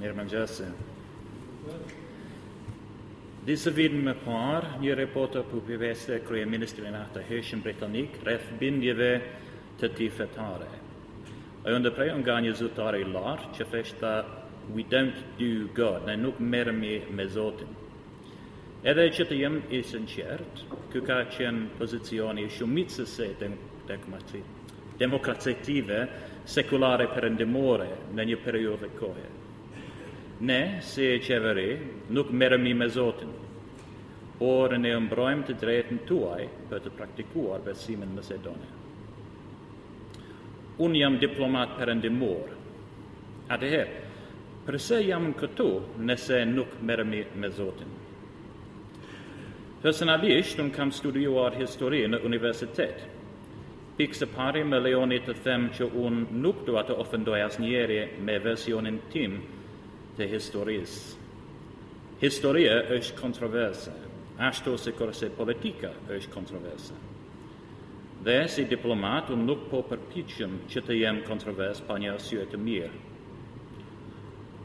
Mirëmëngjesi. Disa vite më parë, një reporter po pyeste kryeministrin e atëhershëm britanik rreth bindjeve të tij fetare. Ai u ndërpre nga një zyrtar i lartë që thoshte We don't do God, ne nuk merremi me Zotin. Edhe që të jem i sinqertë, ky ka qenë pozicioni i shumicës së të, të këmatit. demokracive sekulare perëndimore në një periudhë kohe. Ne, si qeveri, nuk merremi me Zotin, por ne mbrojmë të drejtën tuaj për të praktikuar besimin nëse doni. Unë jam diplomat perëndimor. Atëherë, përse jam unë këtu nëse nuk merremi me Zotin? Personalisht, unë kam studiuar histori në universitet, Pikë së pari, më lejoni të them që unë nuk dua të ofendoj asnjeri me versionin tim të historisë. Historia është kontroverse, ashtu sikurse politika është kontroverse. Dhe si diplomat unë nuk po përpiqem që të jem kontrovers pa një arsye të mirë.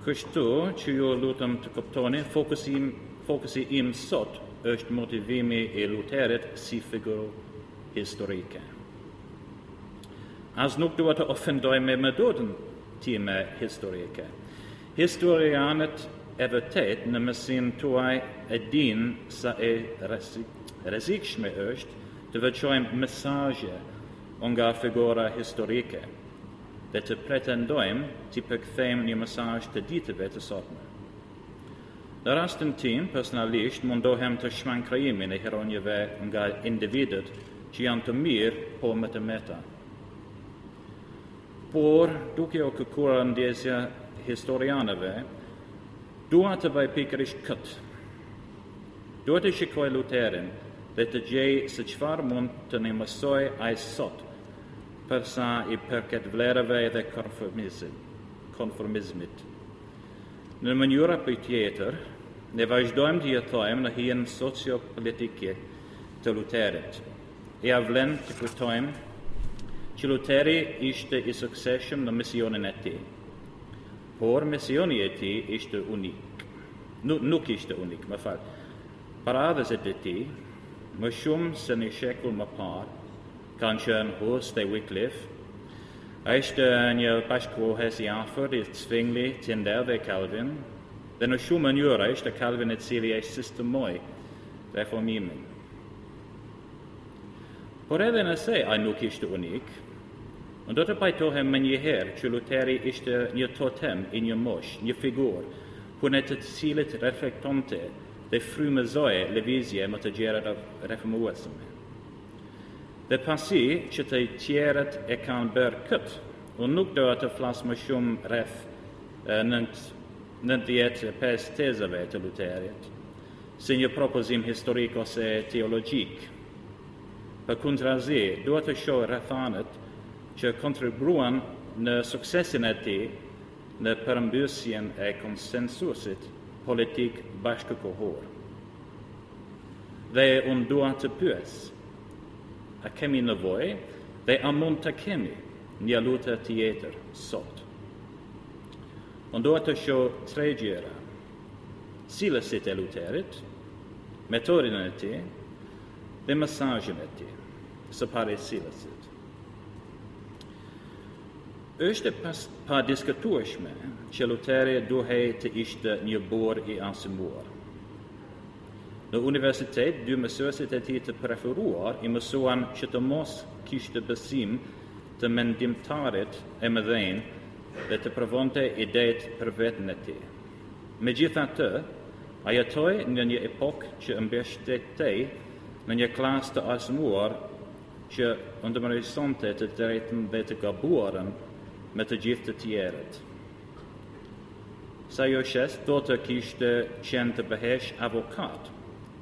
Kështu që ju lutem të kuptoni, fokusi im, fokusi im sot është motivimi i Luterit si figurë historike. As nuk dua të ofendoj me metodën time historike. Historianët e vërtetë në mesin tuaj e dinë sa e rrezikshme është të veçojmë mesazhe nga figura historike dhe të pretendojmë t'i përkthejmë në mesazh të ditëve të sotme. Në rastin tim, personalisht, mundohem të shmang krijimin e heronjve nga individët që janë të mirë, po me të meta. Por, duke u kërkuar ndjesë historianëve, dua të bëj pikërisht këtë. Dua të shikoj Luterin dhe të gjej se çfarë mund të na mësojë ai sot, përsa i përket vlerave dhe konformizmit. Në një mënyrë apo tjetër, ne vazhdojmë të jetojmë në hijen socio-politike të Luterit. Ia vlen të kujtojmë që Luteri ishte i suksesshëm në misionin e tij. Por misioni i tij ishte unik. Nuk, nuk ishte unik, më fal. Paraardhësit e tij, më shumë se një shekull më parë, kanë qenë Hus dhe Wycliffe, Ai ishte një bashkëkohes i afërt i Zwingli, Tyndale dhe Calvin, dhe në shumë mënyra ishte Calvin, i cili e sistemoi Reformimin. Por edhe nëse ai nuk ishte unik, unë do të pajtohem menjëherë që Luteri ishte një totem i një moshë, një figurë puna e të cilit reflektonte dhe frymëzonte lëvizje më të gjera reformuese. Dhe pasi që të tjerët e kanë bërë këtë, unë nuk doja të flas më shumë rreth nëntëdhjetë e pesë tezave të Luterit, si një propozim historik ose teologjik. Përkundrazi, dua të shoh rrethanat që kontribuan në suksesin e tij në përmbysjen e konsensusit politik bashkëkohor. Dhe unë dua të pyes, a kemi nevojë dhe a mund të kemi një Luter tjetër sot? Unë dua të shoh tre gjëra, cilësitë e Luterit, metodën e tij dhe mesazhin e tij, së pari cilësitë. Është e padiskutueshme që Luteri duhej të ishte një burrë i arsimuar. Në universitet, dy mësuesit e tij të preferuar i mësuan që të mos kishte besim te mendimtarët e mëdhenj dhe të provonte idetë për veten e tij. Megjithatë, ai jetoi në një epokë që mbështetej në një klasë të arsimuar që ndërmjetësonte të drejtën dhe të gabuarën me të gjithë të tjerët. Sa joshëse do të kishte qenë të bëhesh avokat,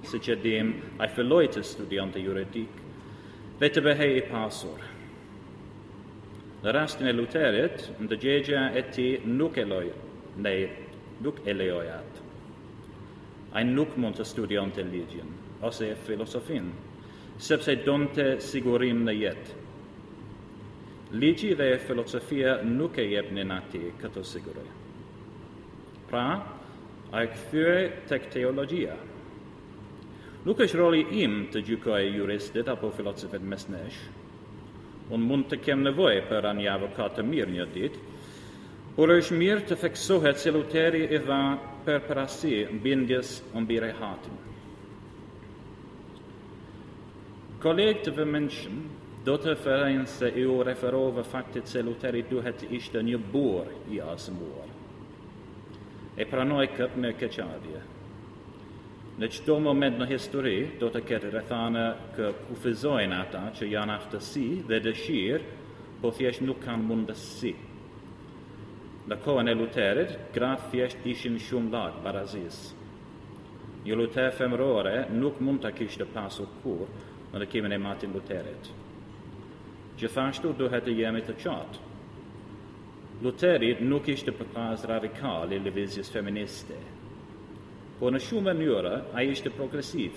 siç e dimë, ai filloi të studionte juridik dhe të bëhej i pasur. Në rastin e Luterit, ndëgjegja e tij nuk e loi, ne nuk e lejoi atë. Ai nuk mund të studionte ligjin ose filozofinë, sepse donte sigurinë në jetë. Ligji dhe filozofia nuk ia jepnin atij këtë siguri. Pra, ai u kthye tek teologjia. Nuk është roli im të gjykoj juristët apo filozofët mes nesh. Unë mund të kem nevojë për një avokat të mirë një ditë, por është mirë të theksohet se Luteri i dha përparësi bindjes mbi rehatinë. Kolegë të vëmendshëm do të referojnë se iu referova faktit se Luteri duhet të ishte një burrë i arsimuar. E pranoj këtë me keqardhje. Në çdo moment në histori do të ketë rrethana që kufizojnë ata që kanë aftësi dhe dëshirë, po thjesht nuk kanë mundësi. Në kohën e Luterit, gratë thjesht ishin shumë larg barazisë. Një Luter femërore nuk mund ta kishte pasur kurrë ndikimin e Martin Luterit. Gjithashtu duhet të jemi të qartë, Luteri nuk ishte përkrahës radikal i lëvizjes feministe, por në shumë mënyra ai ishte progresiv.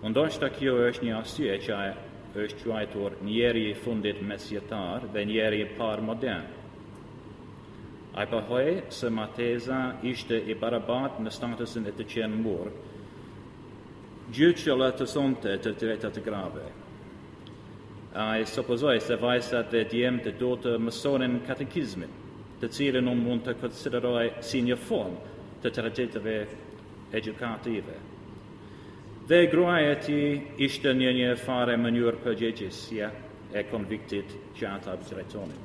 Ndoshta kjo është një arsye që ai është quajtur njeriu i fundit mesjetar dhe njeriu i parë modern. Ai pohoi se martesa ishte e barabartë në statusin e të qenit murg, gjë që lartësonte të drejtat e grave. Ai supozoi se vajzat dhe djemtë duhet të mësonin katekizmin, të cilin unë mund të konsideroj si një formë të të drejtave edukative. Dhe gruaja e tij ishte në një farë mënyrë përgjegjësja e konviktit që ata drejtonin.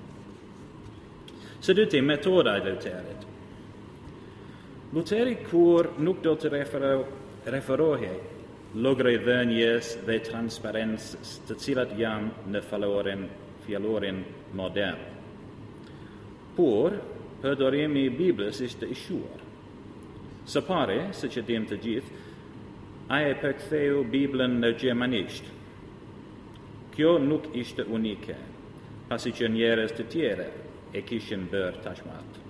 Së dyti, metoda e Luterit. Luteri kurrë nuk do të referohej llogaridhënies dhe transparencës, të cilat janë në falorin fjalorin modern. Por, përdorimi i Biblës ishte i shquar. Së pari, siç e dimë të gjithë, ai e përktheu Biblën në gjermanisht, Kjo nuk ishte unike, pasi që njerëz të tjerë e kishin bërë tashmë atë.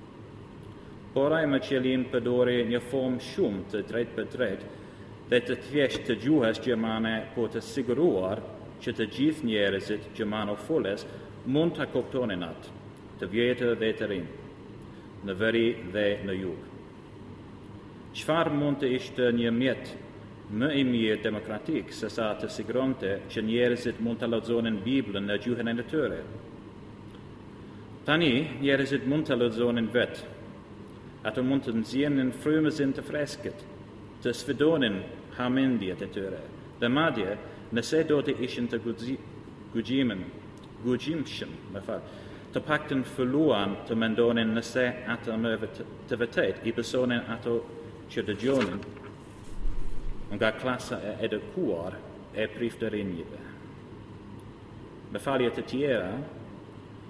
Por ai me qëllim përdori një formë shumë të drejtpërdrejtë dhe të thjeshtë të gjuhës gjermane për të siguruar që të gjithë njerëzit gjermanofolës mund ta kuptonin atë, të vjetër dhe të rinj, në veri dhe në jug. Çfarë mund të ishte një mjet më i mirë demokratik sesa të siguronte që njerëzit mund ta lexonin Biblën në gjuhën e tyre? Tani, njerëzit mund ta lexonin vetë. Ata mund të nxjerrnin frymëzim të freskët, të sfidonin hamendjet e tyre, dhe madje, nëse do të ishin të guximin, guximshëm, më fal, të paktën filluan të mendonin nëse ata në të vërtetë i besonin ato që dëgjonin nga klasa e edukuar e priftërinjve. Me fjalë të tjera,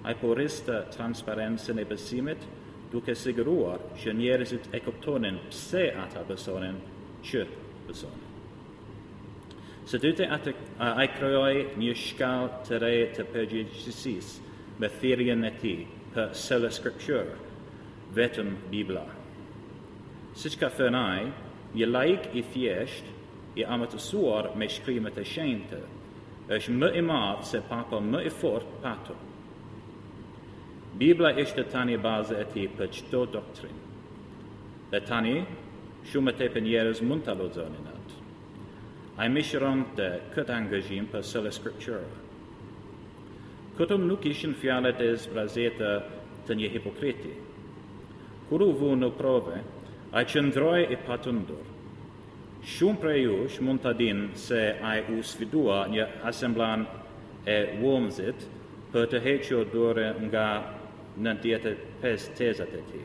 ai po rriste transparencën e besimit duke siguruar që njerëzit e kuptonin pse ata besonin që besonin. Së dyti, ai krijoi një shkallë të re të përgjegjësisë me thirrjen e tij për Sola Scriptura, Vetëm Bibla. Siç ka thënë ai, një laik i thjeshtë, i armatosur me Shkrimet e Shenjta, është më i madh se papa më i fortë pa to. Bibla ishte tani baza e tij për çdo doktrinë. Dhe tani, shumë më tepër njerëz mund ta lexonin atë. Ai mishëronte këtë angazhim për Sola Scriptura. Këto nuk ishin fjalët e zbrazeta të një hipokriti. Kur u vu në provë, ai qëndroi i patundur. Shumë prej jush mund ta dinë se ai u sfidua në asamblenë e Wormsit për të hequr dorë nga nëntëdhjetë e pesë tezat e tij.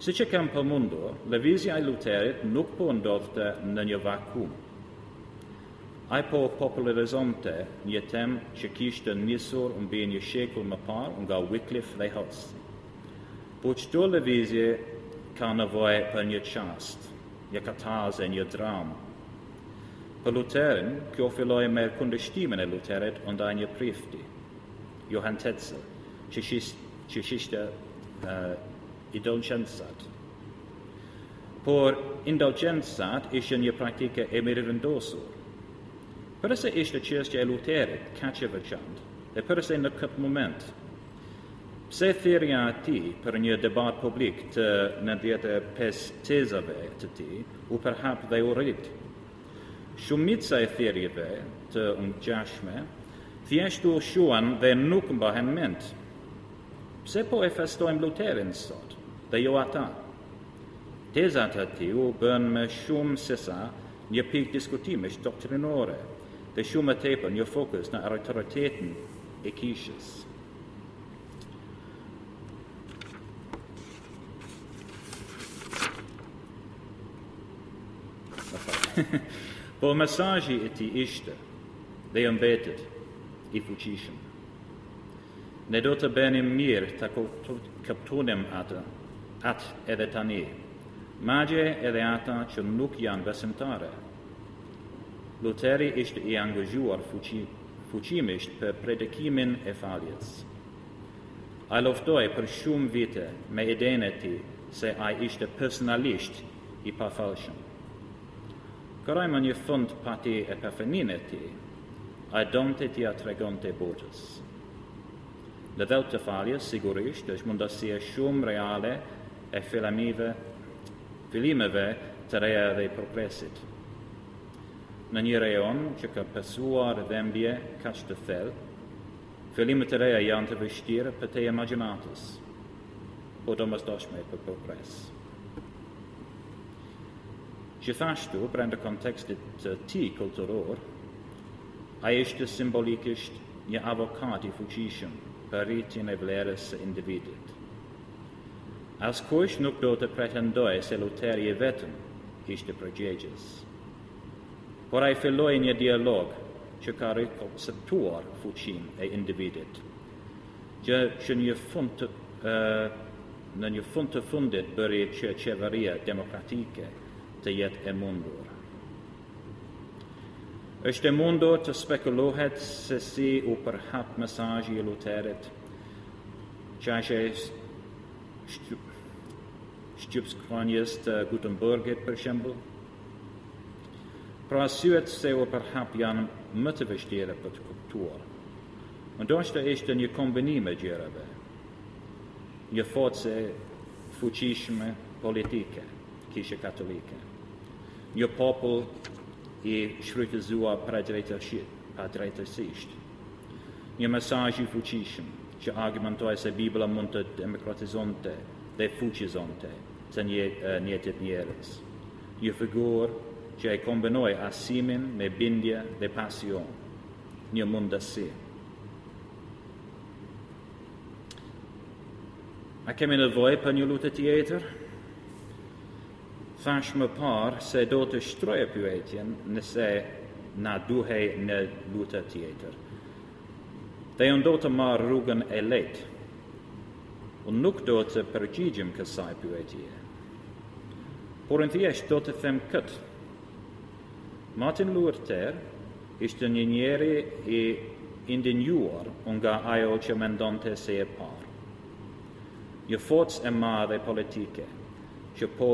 Siç e kam përmendur, Lëvizja e Luterit nuk po ndodhte në një vakum. Ai po popularizonte një temë që kishte nisur mbi një shekull më parë nga Wycliffe dhe Hus. Por çdo lëvizje ka nevojë për një çast, një katarzë, një dramë. Për Luterin, kjo filloi me kundërshtimin e Luterit ndaj një prifti, Johan Tetzel, që shiste Indulgjencat Por indulgjencat ishin një praktikë e mirëvendosur. Përse ishte çështja e Luterit kaq e veçantë dhe përse në këtë moment? Pse thirrja e tij për një debat publik të nëntëdhjetë e pesë tezave të tij u përhap dhe u rrit? Shumica e thirrjeve të ngjashme thjesht u shuan dhe nuk mbahen mend. Pse po e festojmë Luterin sot, dhe jo ata? Tezat e tij u bënë më shumë sesa një pikë diskutimesh doktrinore, dhe shumë më tepër një fokus në autoritetin e Kishës. Por mesazhi i tij ishte dhe mbetet i fuqishëm. Ne do të bënim mirë ta kuptonim atë, atë edhe tani, madje edhe ata që nuk janë besimtarë. Luteri ishte i angazhuar fuqimisht për predikimin e faljes. Ai luftoi për shumë vite me idenë e tij se ai ishte personalisht i pafalshëm. Kur ai më në fund pati epifaninë e tij, Ai donte t'ia tregonte botës. Në vend të faljes, sigurisht, është mundësia shumë reale e filamive, fillimeve të reja dhe i progresit. Në një rajon që ka pësuar dhembje kaq të thellë, fillimet e reja janë të vështirë për t'i imagjinuar, por domosdoshme për progres. Gjithashtu, brenda kontekstit të tij kulturor, ai ishte simbolikisht një avokat i fuqishëm për rritjen e vlerës së individit. Askush nuk do të pretendojë se Luteri i vetëm ishte përgjegjës. Por ai filloi një dialog që ka rikonceptuar fuqinë e individit, gjë që në fund të fundit bëri që qeveria demokratike të jetë e mundur. Është e mundur të spekulohet se si u përhap mesazhi i Luterit, qasja e shtypshkronjës të Gutenbergit për shembull. Por arsyet se u përhap janë më të vështire për të kuptuar. Ndoshta ishte një kombinim i gjërave, një forcë e fuqishme politike, Kisha Katolike, një popull i shfrytëzuar padrejtësisht, një mesazh i fuqishëm që argumentoi se Bibla mund të demokratizonte dhe fuqizonte të njëjtit njerëz, një figurë që e kombinoi arsimin me bindje dhe pasion. një mundësi. A kemi nevojë për një Luter tjetër? Thash më parë se do të shtroja pyetjen nëse na duhej një Luter tjetër. Dhe unë do të marr rrugën e lehtë. Unë nuk do t'i përgjigjem kësaj pyetje. Por unë thjesht do të them këtë. Martin Luter ishte një njeri i indinjuar nga ajo që mendonte se e pa. Një forcë e madhe politike që po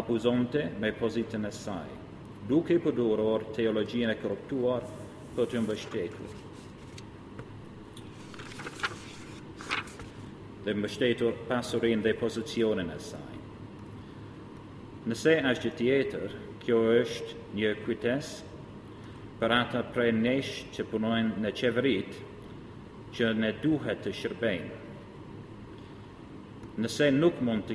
abuzonte me pozitën e saj, duke përdorur teologjinë e korruptuar për të mbështetur dhe mbështetur pasurinë dhe pozicionin e saj. Nëse është gjë tjetër, kjo është një kujtesë për ata prej nesh që punojnë në qeveri që ne duhet të shërbejmë. Nëse nuk mund të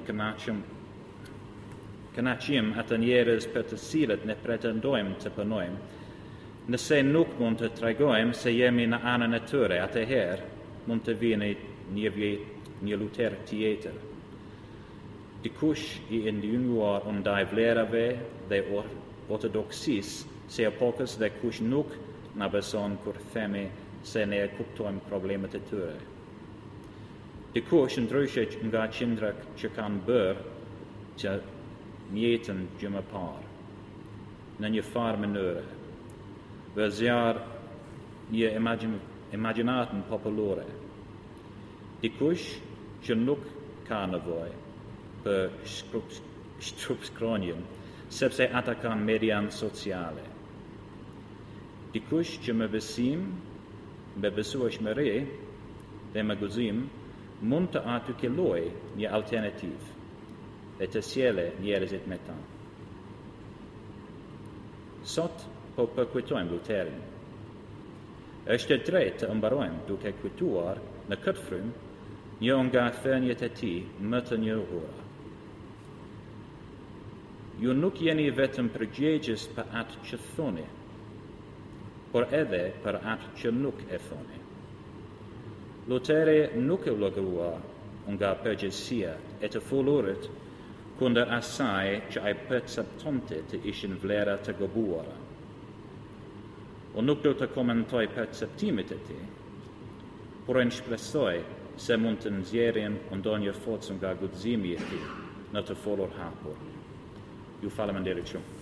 kënaqim ata njerëz për të cilët ne pretendojmë të punojmë, nëse nuk mund të tregojmë se jemi në anën e tyre, atëherë mund të vijë një Luter tjetër. Dikush i indinjuar ndaj vlerave dhe ortodoksisë së epokës, dikush nuk na beson kur themi se ne i kuptojmë problemet e tyre. Dikush ndryshe nga qindrat që kanë bërë të njëjtën gjë më parë, në një farë mënyre, vë zjarr në imagjinatën popullore. Dikush që nuk ka nevojë për shtypshkronjën sepse ata kanë median sociale. Dikush që me besim, me besueshmëri dhe me guxim mund të artikulojë një alternativë dhe të sjellë njerëzit me ta. Sot po përkujtojmë Luterin. Është e drejtë të mbarojmë duke kujtuar në këtë frymë një nga thëniet e tij më të njohura, Ju nuk jeni vetëm përgjegjës për atë që thoni, por edhe për atë që nuk e thoni. Luteri nuk u largua nga përgjegjësia e të folurit kundër asaj që ai perceptonte të ishin vlerat e gabuara. Unë nuk do të komentoj perceptimet e tij, por unë shpresoj se mund të nxjerrim ndonjë forcë nga guximi i tij në të folur hapur. Ju faleminderit shumë.